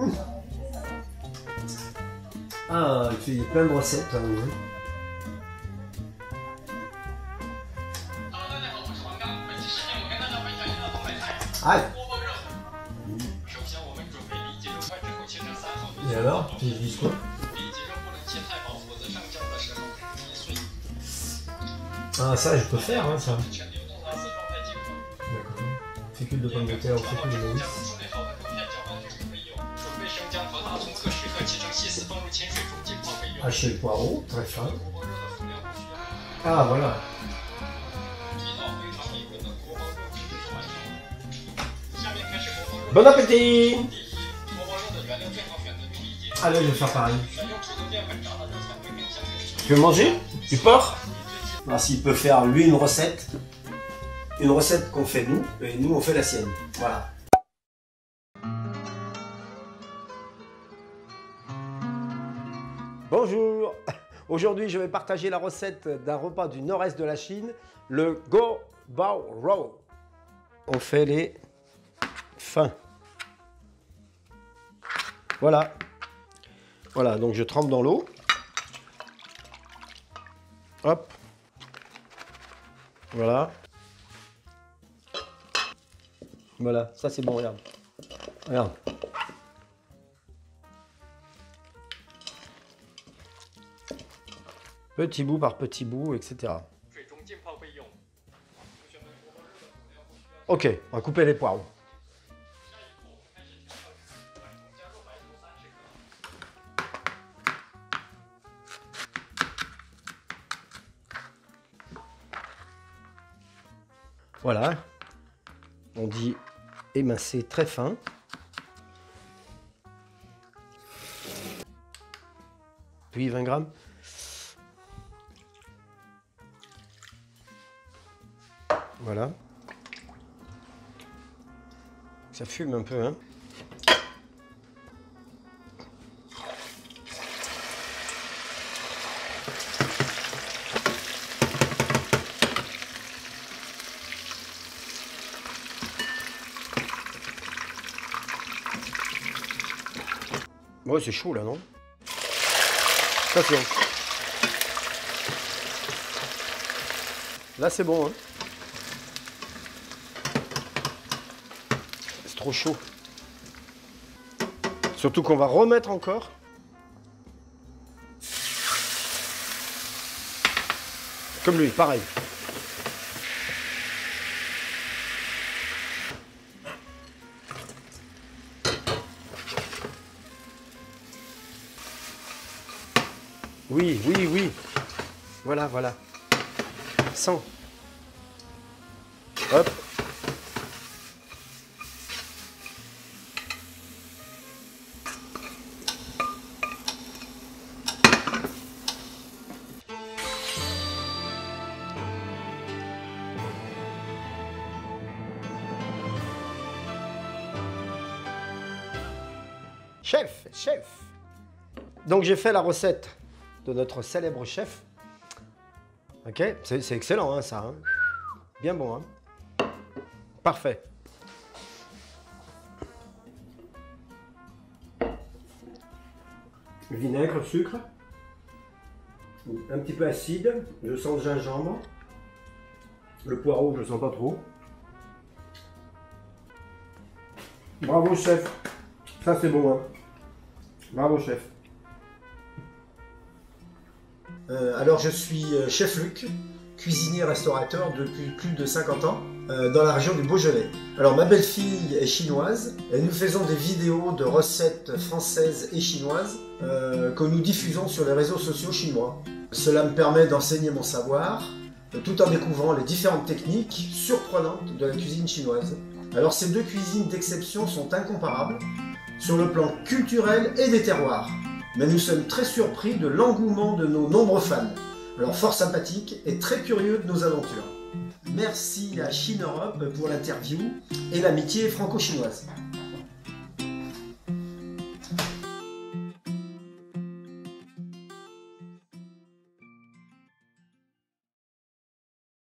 Mmh. Ah, il y a plein de recettes. Hein, oui. Aïe Et alors Tu dis quoi? Ah ça je peux faire hein ça. D'accord. Fécule de pomme de terre ou fécule de maïs. Haché ah, poireau, très fin. Ah voilà. Bon appétit Allez, je vais faire pareil. Tu veux manger? Tu pars? Ah, S'il peut faire lui une recette, une recette qu'on fait nous, et nous on fait la sienne. Voilà. Bonjour Aujourd'hui, je vais partager la recette d'un repas du nord-est de la Chine, le Go Bao Rou. On fait les fins. Voilà. Voilà, donc je trempe dans l'eau. Hop. Voilà. Voilà, ça c'est bon, regarde. Regarde. petit bout par petit bout, etc. Ok, on va couper les poireaux. Voilà, on dit émincer très fin. Puis 20 grammes. Voilà. Ça fume un peu, hein. Ouais, c'est chaud là, non? Attention. Là, c'est bon, hein trop chaud. Surtout qu'on va remettre encore. Comme lui, pareil. Oui, oui, oui. Voilà, voilà. 100. Hop. Chef, chef. Donc j'ai fait la recette de notre célèbre chef. Ok, c'est excellent hein, ça. hein. Bien bon. Hein. Parfait. Vinaigre, sucre. Un petit peu acide. Je sens le gingembre. Le poireau, je le sens pas trop. Bravo chef. Ça c'est bon. Hein. Bravo chef. Euh, alors je suis euh, chef Luc, cuisinier restaurateur depuis plus de 50 ans euh, dans la région du Beaujolais. Alors ma belle-fille est chinoise et nous faisons des vidéos de recettes françaises et chinoises que nous diffusons sur les réseaux sociaux chinois. Cela me permet d'enseigner mon savoir tout en découvrant les différentes techniques surprenantes de la cuisine chinoise. Alors ces deux cuisines d'exception sont incomparables sur le plan culturel et des terroirs mais nous sommes très surpris de l'engouement de nos nombreux fans. Alors fort sympathiques et très curieux de nos aventures. Merci à Chine Europe pour l'interview et l'amitié franco-chinoise.